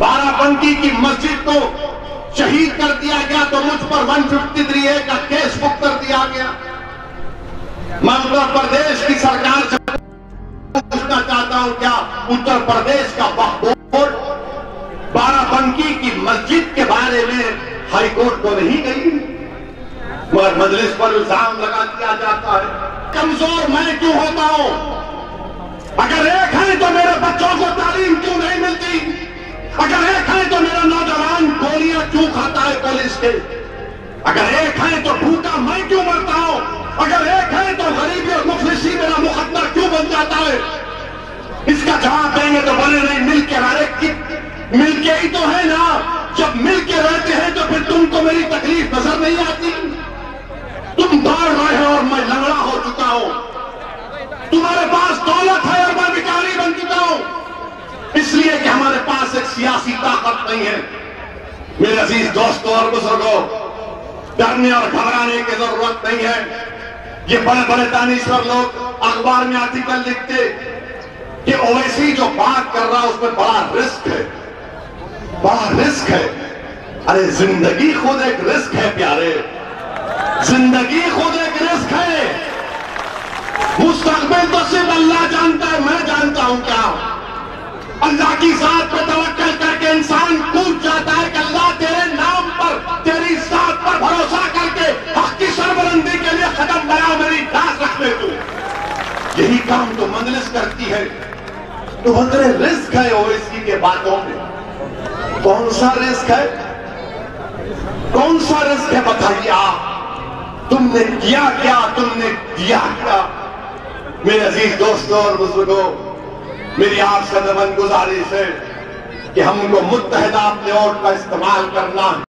बाराबंकी की मस्जिद को शहीद कर दिया गया तो मुझ पर 153 ए का केस बुक कर दिया गया। मैं उत्तर प्रदेश की सरकार से पूछना चाहता हूँ, क्या उत्तर प्रदेश का बोर्ड बाराबंकी की मस्जिद के बारे में हाईकोर्ट को नहीं गई? मगर मजलिस पर इल्ज़ाम लगा दिया जाता है। कमज़ोर मैं क्यों होता हूँ? क्यों खाता है पुलिस के अगर एक है तो भूखा मैं क्यों मरता हूँ? अगर एक है तो गरीबी और मुफलिसी मेरा मुकदमा क्यों बन जाता है? इसका जवाब देंगे तो बोले नहीं, मिलके हर की मिलके ही तो है ना। जब मिलके रहते हैं तो फिर तुमको मेरी तकलीफ़ नज़र नहीं आती। तुम दौड़ रहे हो और मैं लंगड़ा हो चुका हूँ। तुम्हारे पास दौलत है और मैं भिखारी बन चुका हूँ। इसलिए कि हमारे पास एक सियासी ताकत नहीं है। मेरे अज़ीज़ दोस्तों और बुज़ुर्गों, डरने और घबराने की ज़रूरत नहीं है। ये बड़े बड़े दानीश्वर लोग अखबार में आर्टिकल लिखते कि ओवैसी जो बात कर रहा है, उसमें बड़ा रिस्क है। बड़ा रिस्क है। अरे, ज़िंदगी खुद एक रिस्क है, प्यारे। ज़िंदगी खुद एक रिस्क है। मुस्तकबिल तो सिर्फ़ अल्लाह जानता है, मैं जानता यही काम तो मंजलिस करती है। तो अंदर रिस्क है ओवैसी के बातों में। कौन सा रिस्क है? कौन सा रिस्क है बताइए आप तुमने किया क्या? तुमने दिया क्या? मेरे अज़ीज़ दोस्तों और बुज़ुर्गों, मेरी आपसे नमन गुजारिश है कि हमको मुतहदा अपने वोट का इस्तेमाल करना है।